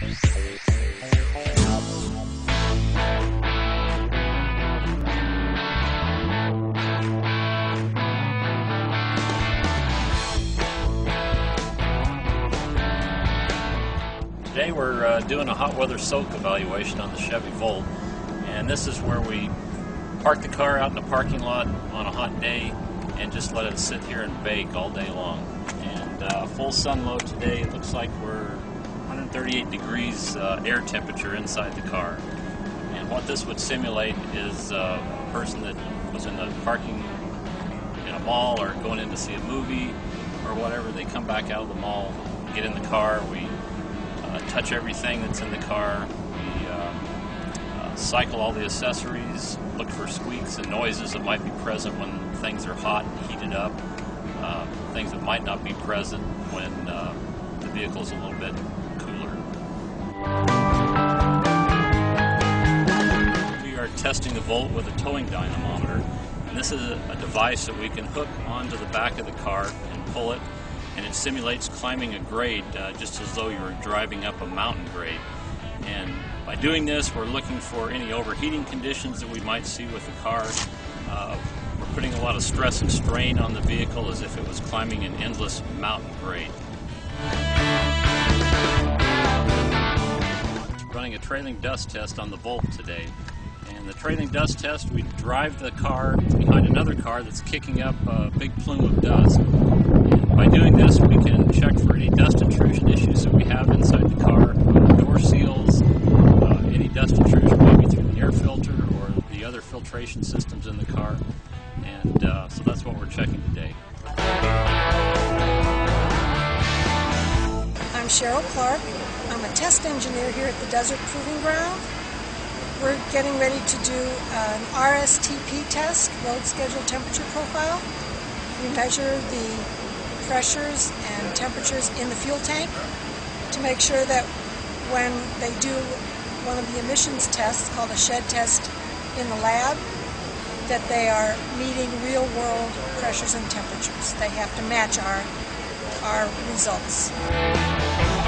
Today we're uh, doing a hot weather soak evaluation on the Chevy Volt, and this is where we park the car out in the parking lot on a hot day and just let it sit here and bake all day long. And uh, full sun load today, it looks like we're 138 degrees uh, air temperature inside the car. And what this would simulate is uh, a person that was in the parking in a mall or going in to see a movie or whatever. They come back out of the mall, get in the car, we uh, touch everything that's in the car. We uh, uh, cycle all the accessories, look for squeaks and noises that might be present when things are hot and heated up, uh, things that might not be present when the vehicle is a little bit cooler. We are testing the volt with a towing dynamometer, and this is a, a device that we can hook onto the back of the car and pull it and it simulates climbing a grade uh, just as though you were driving up a mountain grade. And by doing this, we're looking for any overheating conditions that we might see with the car. Uh, we're putting a lot of stress and strain on the vehicle as if it was climbing an endless mountain grade. Trailing dust test on the Volt today. And the trailing dust test, we drive the car behind another car that's kicking up a big plume of dust. And by doing this, we can check for any dust intrusion issues that we have inside the car, door seals, uh, any dust intrusion maybe through the air filter or the other filtration systems in the car. And uh, so that's what we're checking today. Cheryl Clark. I'm a test engineer here at the Desert Proving Ground. We're getting ready to do an RSTP test, road schedule temperature profile. We measure the pressures and temperatures in the fuel tank to make sure that when they do one of the emissions tests called a shed test in the lab, that they are meeting real world pressures and temperatures. They have to match our, our results.